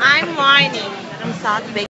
I'm whining.